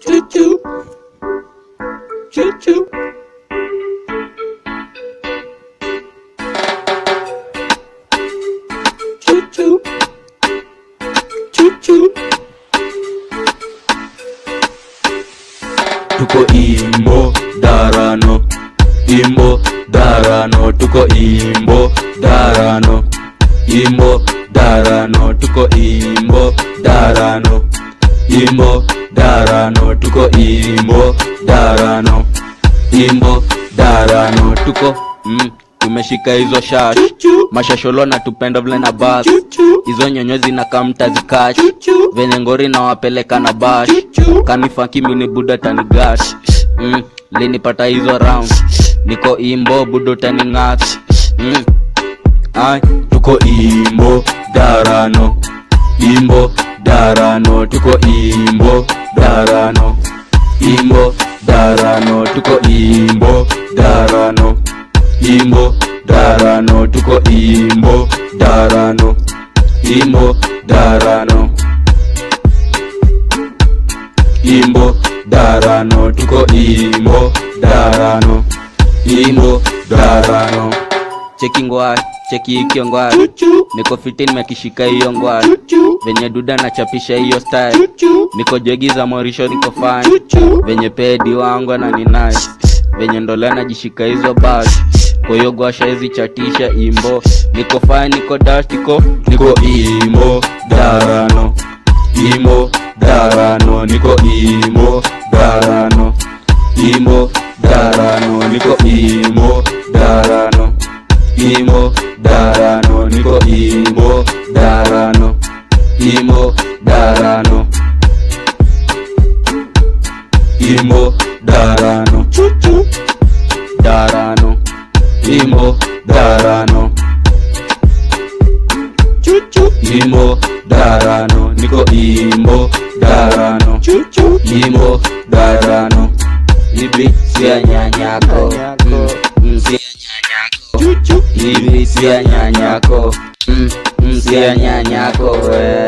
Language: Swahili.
choo choo. Choo choo. Choo choo. Choo choo. tuko imbo darano imbo darano tuko imbo darano imbo darano tuko imbo darano imbo darano tuko imbo darano. Imbo darano tuko mm, tumeshika hizo shash. Mashasholo na tupendo vile na bas hizo nyonyozi hizo kamta zikash venye ngori nawapeleka na bash. kanifaki mini buda tanigash mm, linipata hizo round. Niko imbo budo taningat mm. Ay, tuko imbo darano. Imbo darano tuko imbo darano. Imbo darano tuko imbo darano. Imbo darano tuko imbo darano. Imbo darano. Imbo darano tuko imbo darano. Imbo darano cheki ngwa cheki ikyo ngwa Choo choo. niko fiti nimekishika hiyo ngwa Choo choo. venye duda nachapisha hiyo style. Niko jegi za morisho niko choo. venye pedi wangu na ni nice. Venye ndole najishika hizo basi kwa hiyo gwasha hizi chatisha imbo. Niko fani, niko dash niko niko imbo darano. Imbo darano. Niko imbo darano. Imbo darano. Niko imbo darano imo darano niko. Imo darano imo darano imo darano chuchu. Darano imo darano chuchu. Imo darano niko. Imo darano chuchu. Imo darano ibri sia nyanyako. Mm, sia nyanyako. Hivi sia nyanyako Mm, mm, sia nyanyako wewe